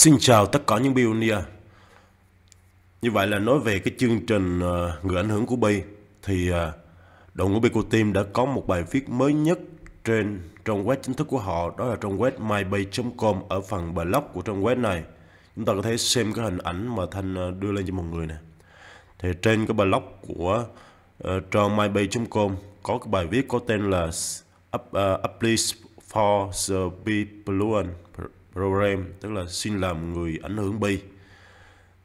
Xin chào tất cả những pioneer. Như vậy là nói về cái chương trình ờ, người ảnh hưởng của Bi thì ờ, đội ngũ Bico Team đã có một bài viết mới nhất trên trang web chính thức của họ đó là trang web mybay.com ở phần blog của trang web này. Chúng ta có thể xem cái hình ảnh mà Thanh ờ, đưa lên cho mọi người nè. Thì trên cái blog của trang mybay.com có cái bài viết có tên là Up, uh, Uplift for the People Rorem tức là xin làm người ảnh hưởng bi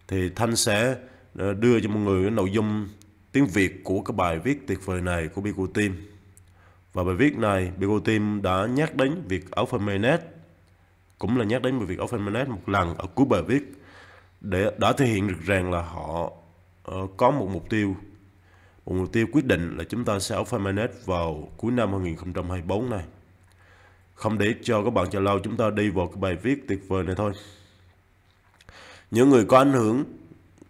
thì thanh sẽ ờ, đưa cho mọi người cái nội dung tiếng việt của cái bài viết tuyệt vời này của Bico Team và bài viết này Bico Team đã nhắc đến việc Alpha Mainnet cũng là nhắc đến việc Alpha Mainnet một lần ở cuối bài viết để đã thể hiện được rằng là họ uh, có một mục tiêu. Một mục tiêu quyết định là chúng ta sẽ Alpha Mainnet vào cuối năm 2024 này không để cho các bạn chờ lâu chúng ta đi vào cái bài viết tuyệt vời này thôi những người có ảnh hưởng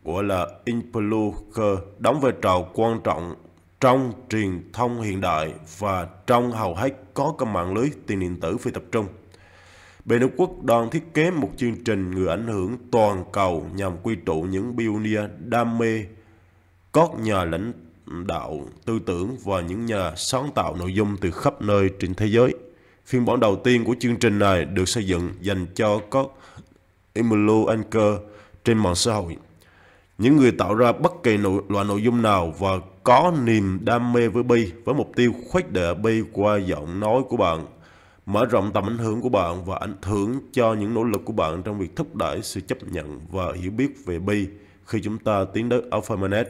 gọi là influencer đóng vai trò quan trọng trong truyền thông hiện đại và trong hầu hết có các mạng lưới tiền điện tử phi tập trung. Bên Trung Quốc đang thiết kế một chương trình người ảnh hưởng toàn cầu nhằm quy tụ những pioneer đam mê, các nhà lãnh đạo tư tưởng và những nhà sáng tạo nội dung từ khắp nơi trên thế giới. Phiên bản đầu tiên của chương trình này được xây dựng dành cho các influencer trên mạng xã hội. Những người tạo ra bất kỳ nội, loại nội dung nào và có niềm đam mê với Bi với mục tiêu khuếch đại Bi qua giọng nói của bạn, mở rộng tầm ảnh hưởng của bạn và ảnh hưởng cho những nỗ lực của bạn trong việc thúc đẩy sự chấp nhận và hiểu biết về Bi khi chúng ta tiến tới Alpha Manet.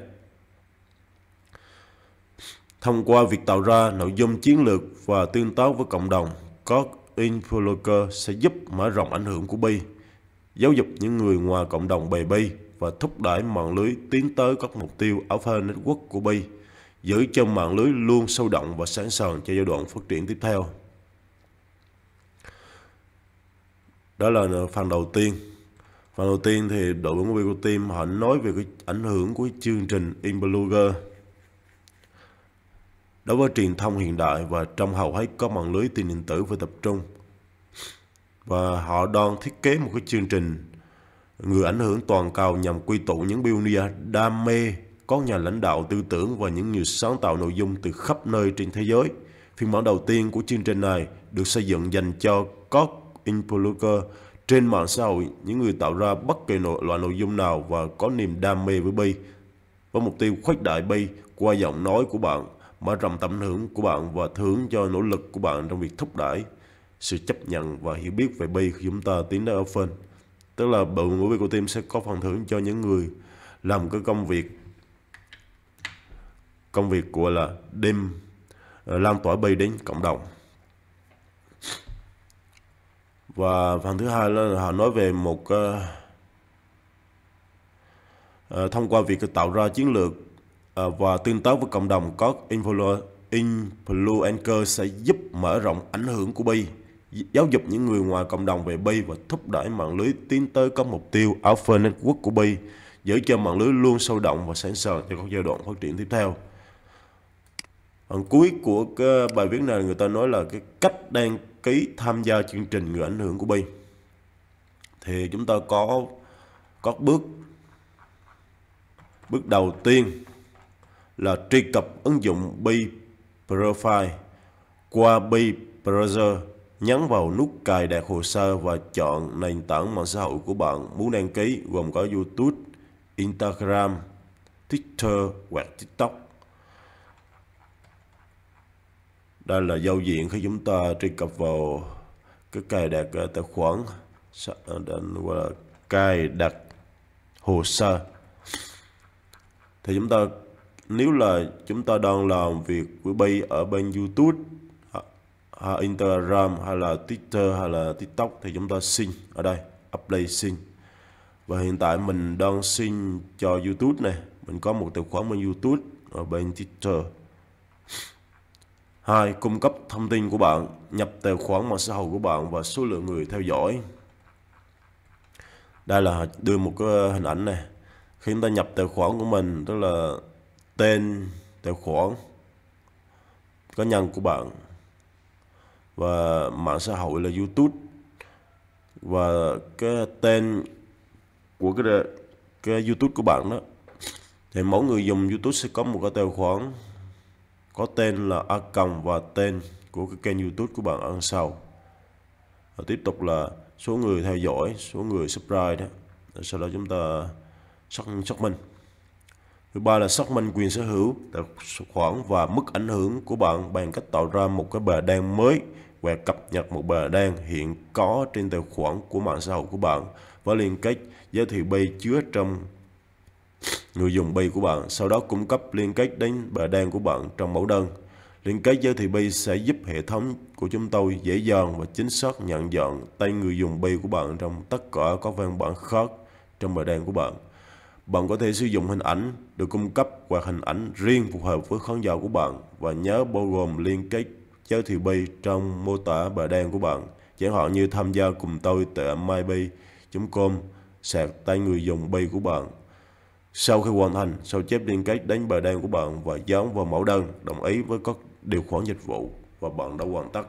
Thông qua việc tạo ra nội dung chiến lược và tương tác với cộng đồng, có influencer sẽ giúp mở rộng ảnh hưởng của Bi, giáo dục những người ngoài cộng đồng bề Bi và thúc đẩy mạng lưới tiến tới các mục tiêu Alpha Network của Bi, giữ cho mạng lưới luôn sâu động và sẵn sàng cho giai đoạn phát triển tiếp theo. Đó là phần đầu tiên. Phần đầu tiên thì đội ngũ của team họ nói về cái ảnh hưởng của chương trình influencer Đối với truyền thông hiện đại và trong hầu hết có mạng lưới tin điện tử phải tập trung. Và họ đang thiết kế một cái chương trình người ảnh hưởng toàn cầu nhằm quy tụ những pioneer đam mê, có nhà lãnh đạo tư tưởng và những người sáng tạo nội dung từ khắp nơi trên thế giới. Phiên bản đầu tiên của chương trình này được xây dựng dành cho các influencer trên mạng xã hội, những người tạo ra bất kỳ nội, loại nội dung nào và có niềm đam mê với Bi, với mục tiêu khuếch đại Bi qua giọng nói của bạn mở rộng tầm hưởng của bạn và thưởng cho nỗ lực của bạn trong việc thúc đẩy sự chấp nhận và hiểu biết về bi khi chúng ta tiến tới Open. Tức là đội ngũ bi của team sẽ có phần thưởng cho những người làm cái công việc công việc của là đêm ờ, lan tỏa bi đến cộng đồng. Và phần thứ hai là họ nói về một uh, uh, thông qua việc tạo ra chiến lược Ờ, và tương tác với cộng đồng có influencer sẽ giúp mở rộng ảnh hưởng của Bi, giáo dục những người ngoài cộng đồng về Bi và thúc đẩy mạng lưới tiến tới có mục tiêu Alpha Network của Bi, giữ cho mạng lưới luôn sôi động và sẵn sàng cho các giai đoạn phát triển tiếp theo. Phần cuối của cái bài viết này người ta nói là cái cách đăng ký tham gia chương trình người ảnh hưởng của Bi. Thì chúng ta có có bước bước đầu tiên là truy cập ứng dụng B Profile qua B Browser, nhấn vào nút cài đặt hồ sơ và chọn nền tảng mạng xã hội của bạn muốn đăng ký gồm có YouTube, Instagram, Twitter hoặc TikTok. Đây là giao diện khi chúng ta truy cập vào cái cài đặt ờ, tài khoản ờ, cài đặt hồ sơ thì chúng ta nếu là chúng ta đang làm việc với bay ở bên YouTube hay Instagram hay là Twitter hay là TikTok thì chúng ta xin ở đây update xin. Và hiện tại mình đang xin cho YouTube này. Mình có một tài khoản bên YouTube, ở bên Twitter. Hai, cung cấp thông tin của bạn, nhập tài khoản mạng xã hội của bạn và số lượng người theo dõi. Đây là đưa một cái hình ảnh này. Khi chúng ta nhập tài khoản của mình, tức là tên tài khoản cá nhân của bạn và mạng xã hội là YouTube. Và cái tên của cái cái YouTube của bạn đó, thì mỗi người dùng YouTube sẽ có một cái tài khoản có tên là a còng và tên của cái kênh YouTube của bạn ở sau. Và tiếp tục là số người theo dõi, số người subscribe đó. Sau đó chúng ta xác xác minh thứ ba là xác minh quyền sở hữu, tài khoản và mức ảnh hưởng của bạn, bằng cách tạo ra một cái bờ đen mới và cập nhật một bờ đen hiện có trên tài khoản của mạng xã hội của bạn và liên kết giới thiệu bay chứa trong người dùng bay của bạn. Sau đó cung cấp liên kết đến bờ đen của bạn trong mẫu đơn. Liên kết giới thiệu bay sẽ giúp hệ thống của chúng tôi dễ dàng và chính xác nhận dạng tên người dùng bay của bạn trong tất cả các văn bản khác trong bờ đen của bạn bạn có thể sử dụng hình ảnh được cung cấp hoặc hình ảnh riêng phù hợp với khán giả của bạn và nhớ bao gồm liên kết giới thiệu bay trong mô tả bài đăng của bạn. Chẳng hạn như tham gia cùng tôi tại mybay.com sạc tay người dùng bay của bạn. Sau khi hoàn thành sao chép liên kết đến bài đăng của bạn và dán vào mẫu đơn đồng ý với các điều khoản dịch vụ và bạn đã hoàn tất.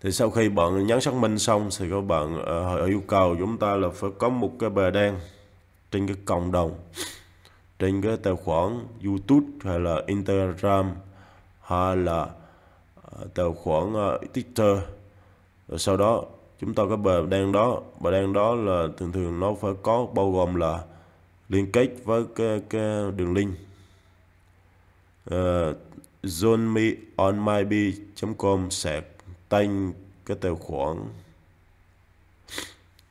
Thì sau khi bạn nhắn xác minh xong thì các bạn uh, yêu cầu chúng ta là phải có một cái bài đăng trên cái cộng đồng trên cái tài khoản YouTube hay là Instagram hay là ờ, tài khoản ờ, Twitter. Rồi sau đó chúng ta có bài đăng đó. Bài đăng đó là thường thường nó phải có bao gồm là liên kết với cái, cái đường link. Ờ, uh, zonemeonmyb.com sẽ tên cái tài khoản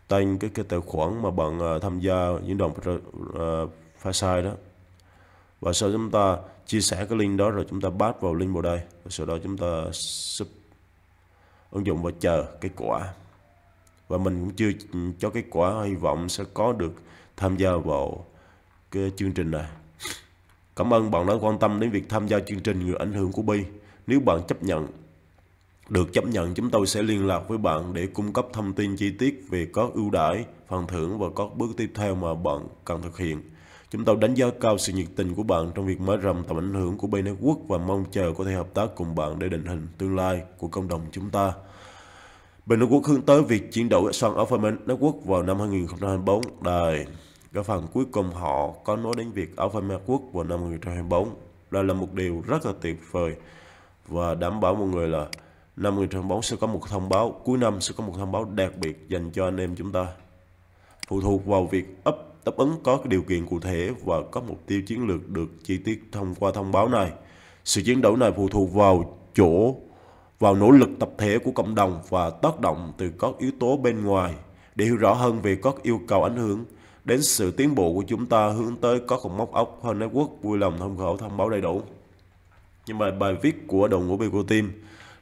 tên cái cái tài khoản mà bạn uh, tham gia diễn đàn ờ, ờ, uh, sai đó. Và sau chúng ta chia sẻ cái link đó rồi chúng ta bắt vào link vào đây. Và sau đó chúng ta sub ứng dụng và chờ kết quả. Và mình cũng chưa ừ, cho kết quả hy vọng sẽ có được tham gia vào cái chương trình này. Cảm ơn bạn đã quan tâm đến việc tham gia chương trình người ảnh hưởng của Bi. Nếu bạn chấp nhận được chấp nhận, chúng tôi sẽ liên lạc với bạn để cung cấp thông tin chi tiết về các ưu đãi, phần thưởng và các bước tiếp theo mà bạn cần thực hiện. Chúng tôi đánh giá cao sự nhiệt tình của bạn trong việc mở rộng tầm ảnh hưởng của Bay Network và mong chờ có thể hợp tác cùng bạn để định hình tương lai của cộng đồng chúng ta. Bay Network hướng tới việc chuyển đổi sang Alphabet Network vào năm 2024 Đây cái phần cuối cùng họ có nói đến việc Alphabet Network vào năm 2024 đây là một điều rất là tuyệt vời và đảm bảo mọi người là năm 2024 sẽ có một thông báo, cuối năm sẽ có một thông báo đặc biệt dành cho anh em chúng ta. Phụ thuộc vào việc ấp đáp ứng có điều kiện cụ thể và có mục tiêu chiến lược được chi tiết thông qua thông báo này. Sự chiến đấu này phụ thuộc vào chỗ, vào nỗ lực tập thể của cộng đồng và tác động từ các yếu tố bên ngoài để hiểu rõ hơn về các yêu cầu ảnh hưởng đến sự tiến bộ của chúng ta hướng tới có cột mốc ốc hơn network, vui lòng thông khẩu thông báo đầy đủ. Nhưng mà bài viết của đội ngũ Bico Team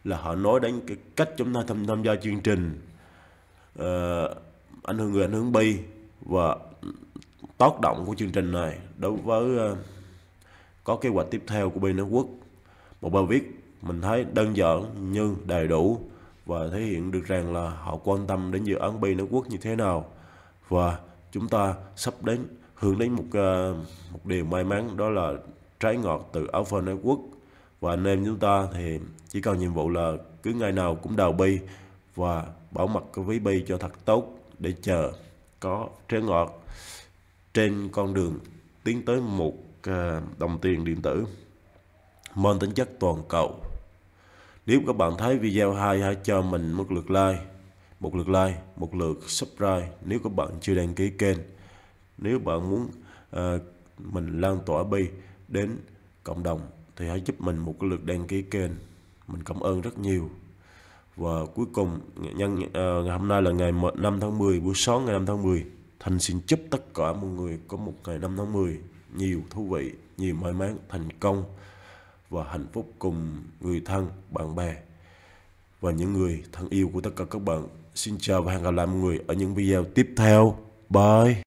là họ nói đến cái cách chúng ta tham, tham gia chương trình. Uh, ảnh hưởng người ảnh hưởng bi và tác động của chương trình này đối với uh, có kế hoạch tiếp theo của bay nước quốc. Một bài viết mình thấy đơn giản nhưng đầy đủ và thể hiện được rằng là họ quan tâm đến dự án bi quốc như thế nào. Và chúng ta sắp đến hướng đến một uh, một điều may mắn đó là trái ngọt từ Alpha Network và anh em chúng ta thì chỉ cần nhiệm vụ là cứ ngày nào cũng đào bi và bảo mật cái ví bi cho thật tốt để chờ có trái ngọt trên con đường tiến tới một à, đồng tiền điện tử mang tính chất toàn cầu nếu các bạn thấy video hay hãy cho mình một lượt like một lượt like, một lượt subscribe nếu các bạn chưa đăng ký kênh. Nếu bạn muốn uh, mình lan tỏa bi đến cộng đồng thì hãy giúp mình một cái lượt đăng ký kênh. Mình cảm ơn rất nhiều. Và cuối cùng nhân uh, ngày hôm nay là ngày 5 tháng 10 buổi sáng ngày 5 tháng 10. Thành xin chúc tất cả mọi người có một ngày 5 tháng 10 nhiều thú vị, nhiều may mắn, thành công và hạnh phúc cùng người thân, bạn bè và những người thân yêu của tất cả các bạn. Xin chào và hẹn gặp lại mọi người ở những video tiếp theo. Bye!